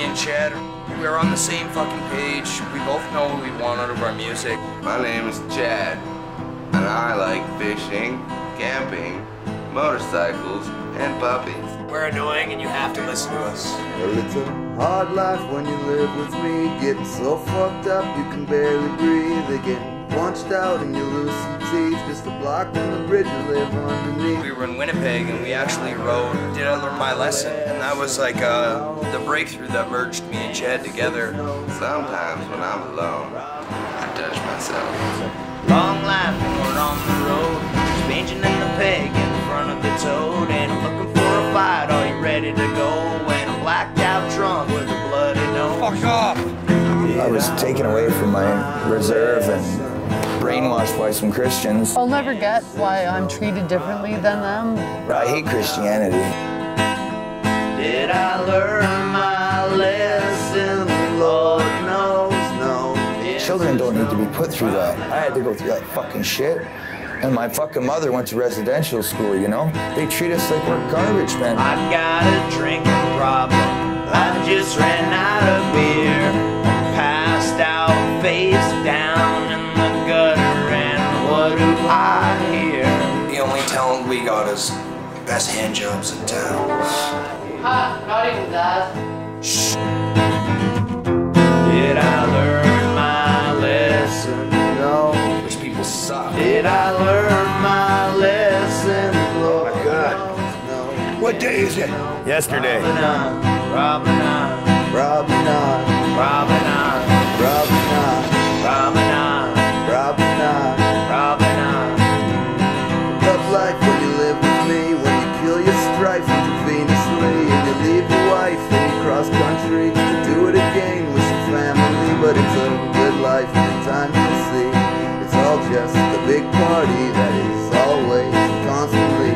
Chad, we're on the same fucking page. We both know what we want out of our music. My name is Chad, and I like fishing, camping, motorcycles, and puppies. We're annoying and you have to listen to us. Well, it's a hard life when you live with me. Getting so fucked up you can barely breathe. They get punched out and you lose some teeth. Just a block from the bridge you live underneath. We were in Winnipeg and we actually rode, did I learn my lesson? And that was like uh, the breakthrough that merged me and Chad together. Sometimes when I'm alone, I touch myself. Long life and we're on the road. Expansion in the peg in front of the toad. And I'm looking for a fight. Are you ready to go? And a blacked out trunk with a bloody nose. Fuck off! I was taken away from my reserve and brainwashed by some Christians. I'll never get why I'm treated differently than them. I hate Christianity. Did I learn my lesson? Lord knows, no. Children don't need to be put through that. I had to go through that fucking shit. And my fucking mother went to residential school, you know? They treat us like we're garbage, man. I've got a drinking problem. I just ran out of beer. I hear? The only talent we got is best hand jobs in town. Ha, not even that. Shh. Did I learn my lesson? No, Those people suck. Did I learn my lesson? Oh Lord no, What day is it? Yesterday. Robin on, Robin on, probably not, Robin on, probably not, Robin on, life when you live with me, when you kill your strife intravenously, and you leave your wife and you cross country to do it again with some family. But it's a good life, in time you'll see. It's all just the big party that is always constantly